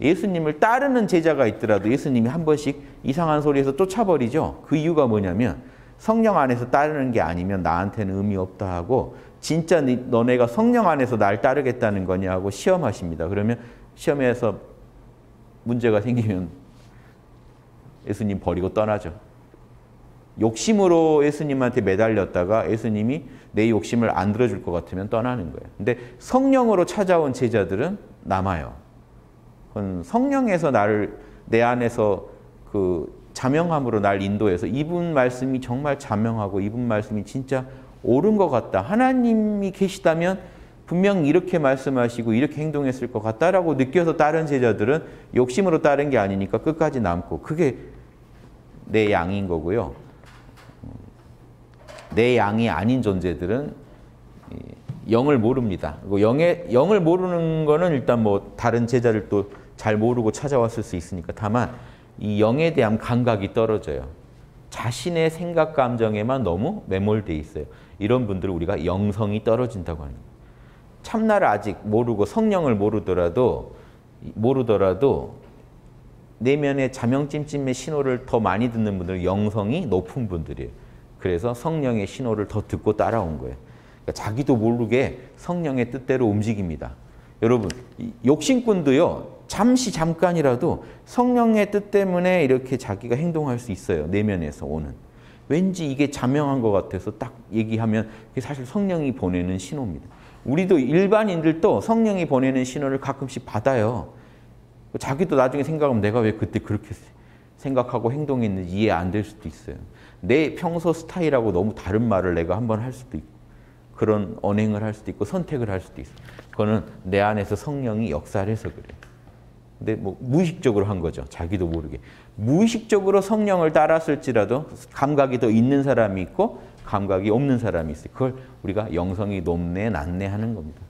예수님을 따르는 제자가 있더라도 예수님이 한 번씩 이상한 소리에서 쫓아버리죠. 그 이유가 뭐냐면 성령 안에서 따르는 게 아니면 나한테는 의미 없다 하고 진짜 너네가 성령 안에서 날 따르겠다는 거냐 하고 시험하십니다. 그러면 시험에서 문제가 생기면 예수님 버리고 떠나죠. 욕심으로 예수님한테 매달렸다가 예수님이 내 욕심을 안 들어줄 것 같으면 떠나는 거예요. 근데 성령으로 찾아온 제자들은 남아요. 성령에서 나를 내 안에서 그 자명함으로 날 인도해서 이분 말씀이 정말 자명하고 이분 말씀이 진짜 옳은 것 같다. 하나님이 계시다면 분명 이렇게 말씀하시고 이렇게 행동했을 것 같다라고 느껴서 다른 제자들은 욕심으로 따른 게 아니니까 끝까지 남고 그게 내 양인 거고요. 내 양이 아닌 존재들은 영을 모릅니다. 영의 영을 모르는 거는 일단 뭐 다른 제자를 또 잘 모르고 찾아왔을 수 있으니까 다만 이 영에 대한 감각이 떨어져요. 자신의 생각 감정에만 너무 매몰돼 있어요. 이런 분들을 우리가 영성이 떨어진다고 하는 거예요. 참나를 아직 모르고 성령을 모르더라도 모르더라도 내면의 자명찜찜의 신호를 더 많이 듣는 분들은 영성이 높은 분들이에요. 그래서 성령의 신호를 더 듣고 따라온 거예요. 그러니까 자기도 모르게 성령의 뜻대로 움직입니다. 여러분, 욕심꾼도요, 잠시 잠깐이라도 성령의 뜻 때문에 이렇게 자기가 행동할 수 있어요. 내면에서 오는. 왠지 이게 자명한 것 같아서 딱 얘기하면 사실 성령이 보내는 신호입니다. 우리도 일반인들도 성령이 보내는 신호를 가끔씩 받아요. 자기도 나중에 생각하면 내가 왜 그때 그렇게 생각하고 행동했는지 이해 안 될 수도 있어요. 내 평소 스타일하고 너무 다른 말을 내가 한번 할 수도 있고 그런 언행을 할 수도 있고 선택을 할 수도 있어요. 그거는 내 안에서 성령이 역사를 해서 그래요. 근데 뭐 무의식적으로 한 거죠. 자기도 모르게. 무의식적으로 성령을 따랐을지라도 감각이 더 있는 사람이 있고 감각이 없는 사람이 있어요. 그걸 우리가 영성이 높네 낮네 하는 겁니다.